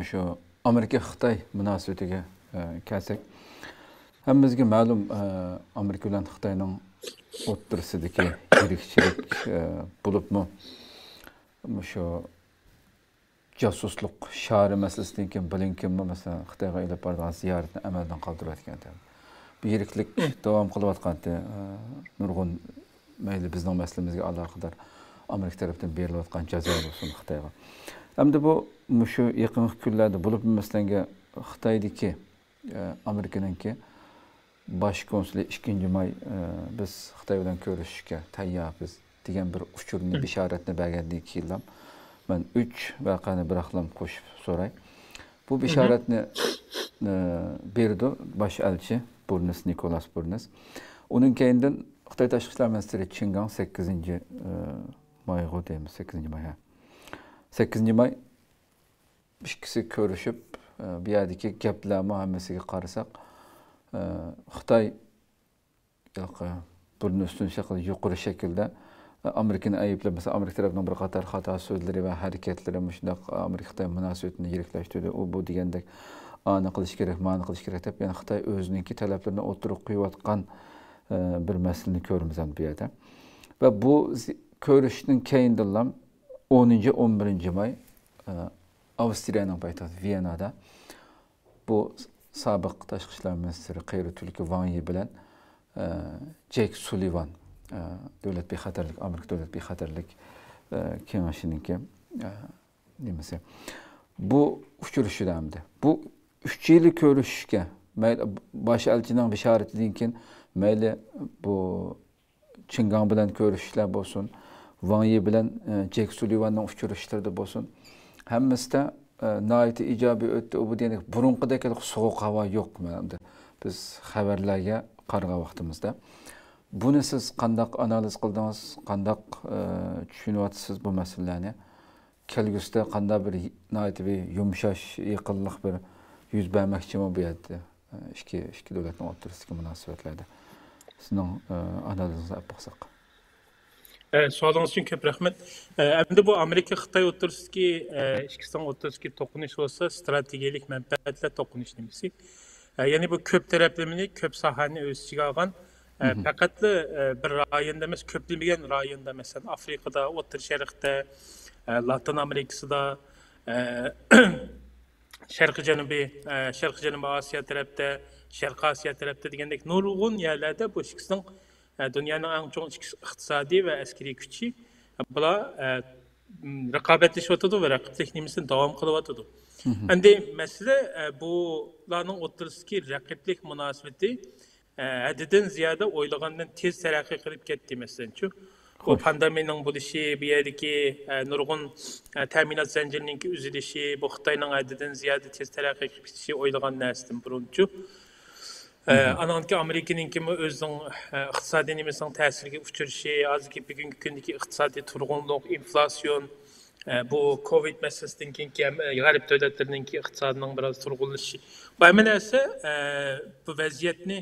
shu amerika xitoy munosabatiga kelsak hammamizga ma'lum amerika bilan xitoyning o'ttirisidagi yirikchilik bo'libmi shu josuslik shari masalasidan keyin blinkinmi masalan xitoyga ilib boradigan ziyoratni amaldan qoldirayotgan bu yiriklik davom qilayotgan nurg'un mayli bizning masalamizga aloqador amerika tarafdan berilayotgan jazo bo'lsin xitoyga hamda bu shu yaqinqi kunlarda bo'lib masalanga xitoydagi amerikaniki bosh konsuli ikkinchi may biz xitoy bilan ko'rishishga tayyormiz degan bir uchurni bishoratni bergandan keyin man uch voqeani bir aqlam qo'shib so'ray bu bishoratni berdi bosh elchi burnis nikolas burnis uning keyindan xitoy tashqi ishlar ministri chingang sakkizinchi mayga deymiz sakkizinchi may sakkizinchi may ikkisi ko'rishib bu yerdagi gaplarni hammasiga qarasak xitoy burni ustun yuqori shaklda amerikani ayblab masalan amerika tarafidan bir qator xato so'zlari va harakatlari shundoq amerika xitoy munosabatini yiriklashtirdi u bu degandek ani qilish kerak mani qilish kerak deb yana xitoy o'ziniki talablarini o'tirib qo'yayotgan bir masalani ko'ramiz bu yerda va bu ko'rishdan keyindan o'ninchi o'n birinchi may avstriyaning poytaxti Viyenada bu sobiq tashqi ishlar ministri qayri tulki vanyi bilan jek sullivan davlat bexatarlik amerika davlat bexatarlik kengashiniki nimasi bu uchrashuvdamdi bu uch yil ko'rishishga mayli bosh elchining bishoratidan keyin mayli bu chingang bilan ko'rishishlar bo'lsin vanyi bilan e, jek sullivanning uchrashishlarida bo'lsin hammasida e, nihoyatda ijobiy o'tdi. U bu demak burunqidek sovuq havo yo'q biz xabarlarga qaragan vaqtimizda. Buni siz qandaq analiz qildingiz? Qandaq e, tushunyapsiz bu masalalarni? Kelgusida qanday bir bir yumshash yaqinlik bir yuz bermoqchimi bu yerda? Ikki ikki davlatning o'rtasidagi munosabatlarda. Sizning analizingizni olib boqsak savolingiz uchun ko'p rahmat endi bu amerika xitoy o'rtasidagi ikkisini o'rtasidagi to'qinish bo'lsa strategiyalik manfaatlar to'qinish nimasi ya'ni bu ko'p taraflamali ko'p sohani o'z ichiga olgan faqatla bir rayonda emas ko'plamagan rayonda masalan afrikada o'rta sharqda latin amerikasida sharqi janubiy sharqi janubiy osiyo tarafda sharqi osiyo tarafda degandek nurg'un yerlarda bu ikkisining dunyoning eng chong iqtisodiy va askariy kuchi bular raqobatlashyotidi va raqiblik nimasini davom qilyotidi endi masala bularning o'rtasidagi raqiblik munosabati haddidan ziyoda o'ylagandan tez taraqqiy qilib ketdi masalanchu bu pandemiyaning bo'lishi bu yerdagi nurg'un ta'minot zanjirininki uzilishi bu xitoyning haddidan ziyoda tez taraqqiy qilib ketishi o'ylagan narsadan burunchu Ananki Amerikanın kimi özün e, iqtisadi niməsin təsirə uçuruşu, hazırki bugünkü gündəki iqtisadi turğunluq, inflasyon, e, bu COVID məsələsindən keyinki e, qərb dövlətlərinin iqtisadının biraz turğunlaşışı. Bu həmin nəsə bu vəziyyətni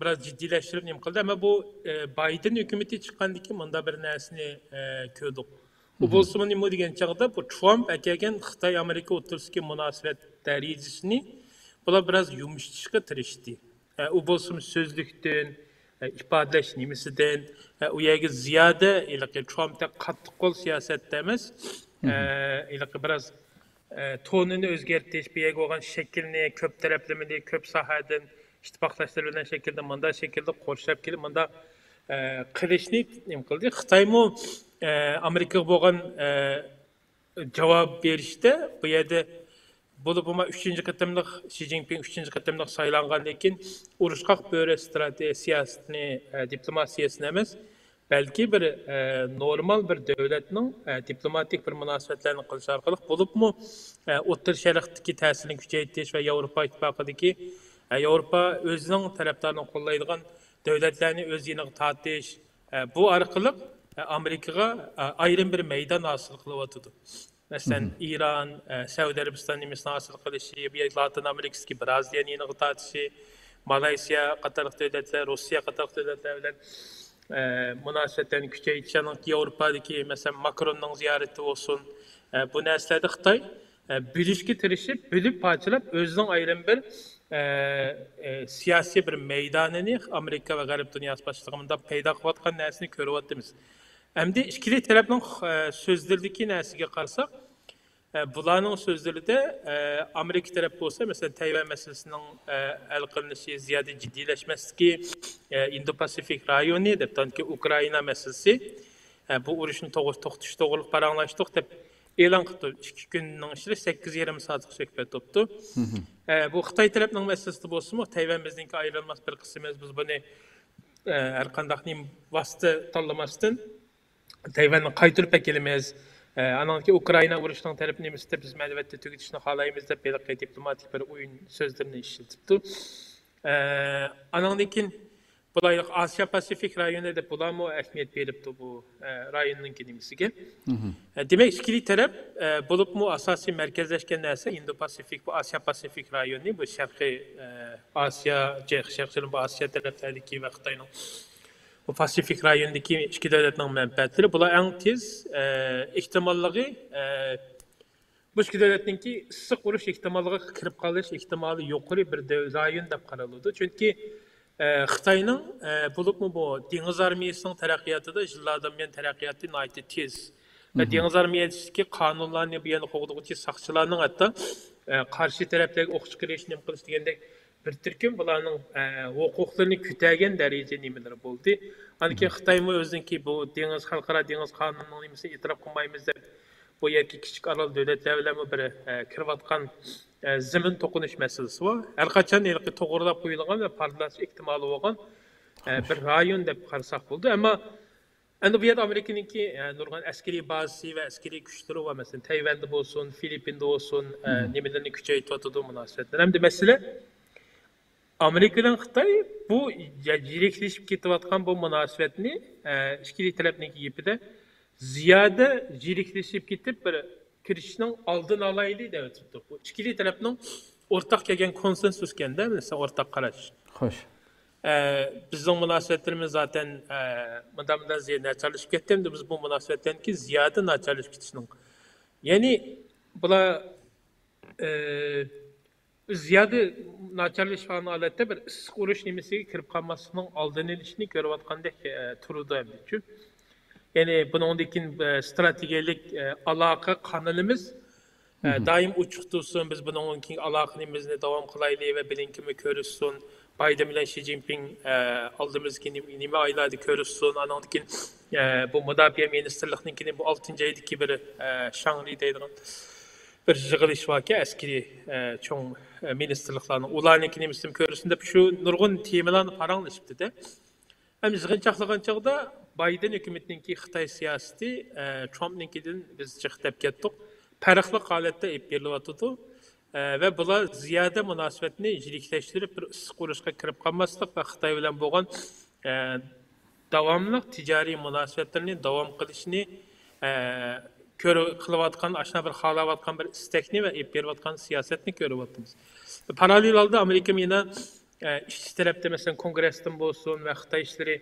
biraz ciddiləşdirib nim qıldı. Amma bu Biden hökuməti çıxqandan ki, bunda bir nəsini gördük. Bu bolsun nima degan chaqda bu Trump akagan Xitoy Amerika o'tirsidagi munosabat darajasini bular biraz yumshatishga tirishdi. U bo'lsin so'zlikdan ifodalash nimasidan u yerga ziyoda trumpda qattiq qo'l siyosatda emas biroz tonini o'zgartirish bu yerga bo'lgan shaklni ko'p taraflamali ko'p sohadan ittifoqlashtirilgan shaklda bunday shaklda qo'shilib kelib bunday qilishni nima qildi xitoymi amerikaga bo'lgan javob berishda bu yerda Бұл бұма үшінші қатымлық, Си Цзиньпин үшінші қатымлық сайланған екен, ұрышқақ бөрі стратегиясыны, э, дипломатиясын емес, бәлки бір ә, э, normal бір дәулетнің ә, э, дипломатик бір мұнасабатларын қылыш арқылы болып му ә, Оттыр Шәріқтікі тәсілін күчейтіш және Еуропа Итпақыдығы Еуропа өзінің тараптарын қолдайдыған дәулетлерді өз енігі татыш ә, бұл. مثلا ايران سعودي عربستان مصناعة القرشية بيغلطنا ملكسكي برازيليا نغطات شي ماليزيا قاتارلىق دۆلەتلەر روسىيە قاتارلىق دۆلەتلەر بىلەن munosabatlarni kuchaytirishani masalan makronning ziyorati bo'lsin bu narsalarda xitoy e, bilishga tirishib bilib parchalab o'zining ayrim bir e, e, siyosiy bir maydonini amerika va g'arb dunyosi пайда paydo narsani ko'ryapmiz Әмді ikkili tarafning so'zlaridagi қарсақ, bularning so'zlarida amerika taraf bo'lsa masalan tayvan masalasining hal qilinishi ziyoda jiddiylashmasligi indo pasifik rayoni debki ukraina masalasi bu urushni to'xtatish to'g'riliq paranglashdik deb e'lon qilibdi ikki kunning ichida sakkiz yarim soatga so'kib o'tibdi bu xitoy tarafning masalasida bo'lsinmi tayvan bizniki ayrilmas bir qismimiz biz buni har qandaq vosita tanlamasdan tayvanni qaytirib kelamiz анан ки украина урушунун талап немисте биз албетте түгүтүшүнү каалайбыз деп белки дипломатик бир оюн сөздөрүн иштетипту анан кийин bulayıq Asiya Pasifik rayonu da bulamı əhmiyyət veribdi bu e, rayonun genimisige. Mhm. E, demək ikili tərəf e, mu əsasi mərkəzləşkən nəsə Indo-Pasifik bu Asiya Pasifik rayonu bu Şərqi e, Asiya, Şərqi Şərqi Asiya tərəflərindəki və Xitayının bu Pasifik rayonundakı iki dövlətin mənfəətləri bunlar ən tez e, ehtimallığı e, bu iki dövlətinki issiq uruş ehtimallığı kirib qalış ehtimali yuqori bir rayon deb qaralırdı. Çünki xitoyning bo'libmi bu dengiz armiyasining taraqqiyotida yillardan buyon taraqqiyoti nihoyatda tez va dengiz armiyasidagi qonunlarni bu yerni qo'g'duvchi soqchilarning hatto qarshi tarafdagi o'q chiqarish nima qilish degandek bir turkum bularning huquqlarini ko'targan daraja nimalar bo'ldi andan keyin xitoymi o'ziniki bu dengiz xalqaro dengiz qonunini nimasini e'tirof qilmaymiz deb bu yerga kichik orol davlatlar bilan bir kirayotgan zemin to'qinish masalasi bor har qachon to'g'irlab qo'yilgan va portlash ehtimoli bo'lgan bir rayon deb qarasak bo'ldi ammo endi bu yerda amerikaniki nurg'un askariy bazasi va askariy kuchlari va masalan tayvanda bo'lsin filippinda bo'lsin nimalarni kuchaytiryotidi munosabatlar hamda masala amerika bilan xitoy bu yiriklashib ketayotgan bu munosabatni ikkili tarafniki yipida ziyoda yiriklashib ketib bir kirishning oldini olaylik deb o'tibdi bu ikkili tarafning o'rtaq kelgan konsensus ekanda masalan o'rtaq qarash. Xo'sh. Bizning munosabatlarimiz zaten bundan bundan nacharlashib ketdi endi biz bu munosabatdan keyin ziyoda nacharlashib ketishning. Ya'ni bular ziyoda nacharlashgan holatda bir issiq urush nimasiga kirib qolmaslikning oldini olishni ko'rayotgandek turdi Yani bununki e, strategiyalik e, alaka kanalımız e, doim uçuk dursun. Biz bununki alakanımızı devam kılaylı ve bilinkimi körüsün. Biden bilen Xi Jinping aldığımız ki nime aylarda körüsün. Anandaki bu mudofaa ministerlikinin bu 6. aydaki bir shangli deydigan bir yig'ilish var askariy e, cho'ng e, ministrliklarni ularniki nimasini nimesim deb shu nurgun temalarni paranglashibdida da. Hem yığınçaqlığın bayden hökumətininki xitoy siyosati e, trumpnikidan biz chiqib ketdik farqli holatda olib berilyotidi va bular ziyoda munosabatni yiriklashtirib bir issiq urushga kirib qolmaslik va xitoy bilan bo'lgan davomli tijoriy munosabatlarni davom qilishni qilayotgan ashuna bir xohlayotgan bir istakni va olib berayotgan siyosatni ko'ryapmiz parallel holda amerika yana ishchi tarafda masalan kongressdan bo'lsin va xitoy ishlari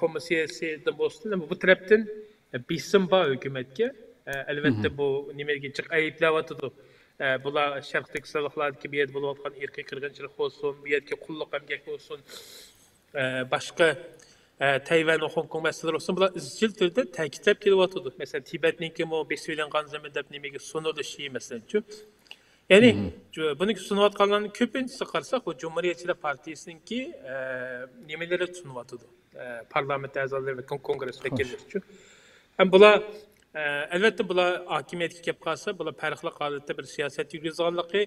komissiyasidan bo'lsin bu tarafdan besim bor hukumatga. Albatta bu nimaga ayblayotidi. Bular sharqdagi qissaliqlardagi bu yerda bo'layotgan irqiy qirg'inchilik bo'lsin bu yerga qulluq emgak bo'lsin. Boshqa Tayvan, Hongkong məsələləri olsun, bunlar izcil tildə təkidləb kelyotdu. Məsələn, Tibetninkimi o besveylənğan zamin deyə niməyə sunuldu şey məsələn üçün. Yəni bunu sunuyotqanların ko'pinchisi qarasak, bu Cumhuriyetçiler Partiyasininki e, nimeleri sunuyotdu. E, parlament a'zolari va kongress vakillari uchun. Ham bular albatta e, bular hokimiyatga kelib qolsa, bular farqli holatda bir siyosat yurgizganligi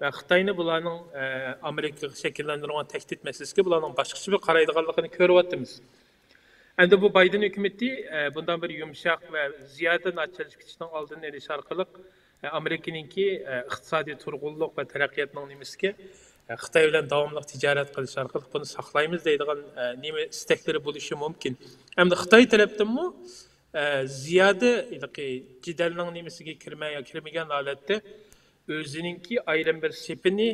va xitoyni bularning e, amerikaga shakllantirgan tahdid masalasiga bularning boshqacha bir qaraydiganligini ko'ryapmiz. Endi bu bayden hukumati e, bundan bir yumshoq va ziyoda nachalishkichni oldini olish orqali e, amerikaninki iqtisodiy turg'unlik va taraqqiyotning nimasiga xitoy bilan davomli tijorat qilish orqali buni saqlaymiz deydigan nima istaklari bo'lishi mumkin. Hamda xitoy tarafdanmi ziyoda jidalning nimasiga kirmay kirmagan holatda o'zininki ayrim bir sepini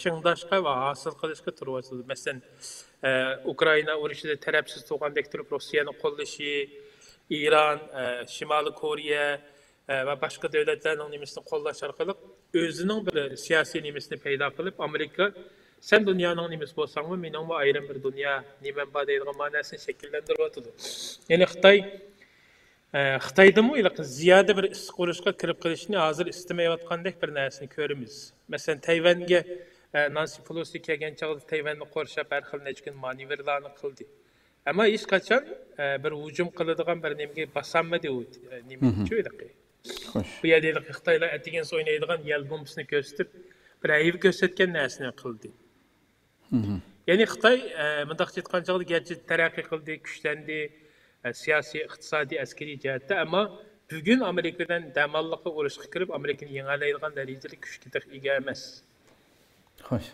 chingdashga va hosil qilishga turyapti masalan ukraina urushida tarafsiz turgandek turib rossiyani qo'llashi iron shimoliy koreya va boshqa davlatlarning nimasini qo'llash orqali o'zining bir siyosiy nimasini paydo qilib amerika sen dunyoning nimasi bo'lsangmi mening ayrim bir dunyo nimam bor deydigan ma'nosini shakllantiryotidi ya'ni xitoy xitoydami ziyoda bir issiq urushga kirib qilishni hozir istamayotgandek bir narsani ko'ramiz. Masalan tayvanga nansi pelosi kelgan chog'da tayvanni qurshab har xil necha manevrlarni qildi. Ammo hech qachon bir hujum qiladigan bir nimaga bosolmadi u bu yerda xitoylar atigan o'ynaydigan yal bombasini ko'rsatib bir ayb ko'rsatgan narsani qildi. Ya'ni xitoy bundoqcha aytgan chog'da garchi taraqqiy qildi kuchlandi siyosiy iqtisodiy askariy jihatda ammo bugun amerikadan damalliqqa urushga kirib amerikani yengalaydigan darajada kuchga ega emas xo'sh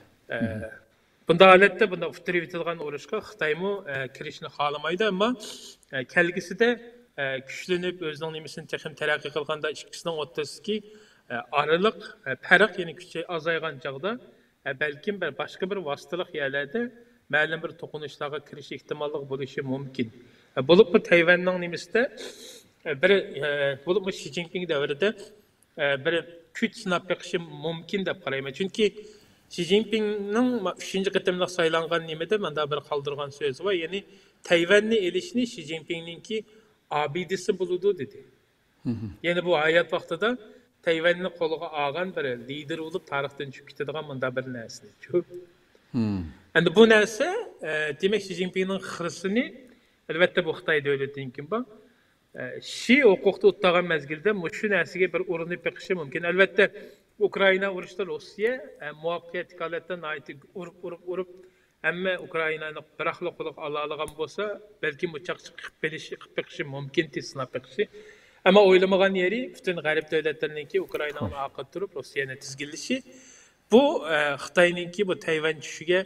bunda holatda bunda utirib etilgan urushga xitoymi kirishni xohlamaydi ammo kelgusida kuchlanib o'zining nimasini texim taraqqiy qilganda ikkisining o'rtasidagi oraliq farq yana kuchi azaygan chog'da balkim bir boshqa bir vositalik yerlarda ma'lum bir to'qinishlarga kirish ehtimolli bo'lishi mumkin Бұл تەيۋەننىڭ نېمىسىدە بىر بولۇپمۇ شى جىنپىڭ دەۋرىدە بىر كۈچ سىناپ بېقىشى مۇمكىن دەپ قارايمەن چۈنكى شى جىنپىڭنىڭ ئۈچىنچى قېتىملىق سايلانغان نېمىدە مەندە بىر قالدۇرغان سۆزى بار يەنى تەيۋەننى ئېلىشنى شى جىنپىڭنىڭكى ئابىدىسى بولىدۇ dedi ya'ni bu hayot vaqtida tayvanni qo'liga olgan bir lider bo'lib tarixdan tushib ketadigan бір bir narsa endi bu narsa demak shi zinpinning hirsini albatta bu xitoy davlatininki bor shi huquqda o'tlagan mezgilda shu narsaga bir urinib beqishi mumkin albatta ukraina urushda rossiya muvaffaqiyatli holatda urib urib urib hamma ukrainani biraqli quliq ola olgan bo'lsa balki muchaqchiq qilib berishi qilib beqishi mumkin tez sinab beqishi ammo o'ylamagan yeri butun g'arb davlatlariniki ukrainani orqada turib rossiyani tizginlashi bu xitoyninki bu tayvan tushiga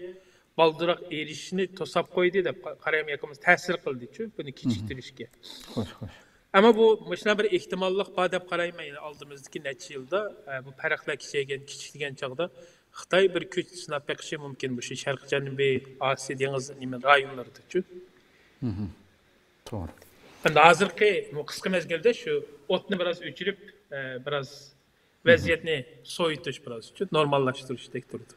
baldıroq erishishni to'sab qo'ydi deb qarayapmiz ta'sir qildichu buni kechiktirishga. Xo'sh xo'sh. Ammo bu shuna bir ehtimollik bor deb qarayman oldimizdagi necha yilda. Bu farqlar kuchaygan kichikgan chog'da xitoy bir kuch sinab beqishi mumkin bu shu sharq janubiy osiyo dengiz rayonlaridachu to'g'ri endi hozirgi qisqa mezgilda shu o'tni biroz o'chirib biroz vaziyatni so'yitish biroz normallashtirish turdi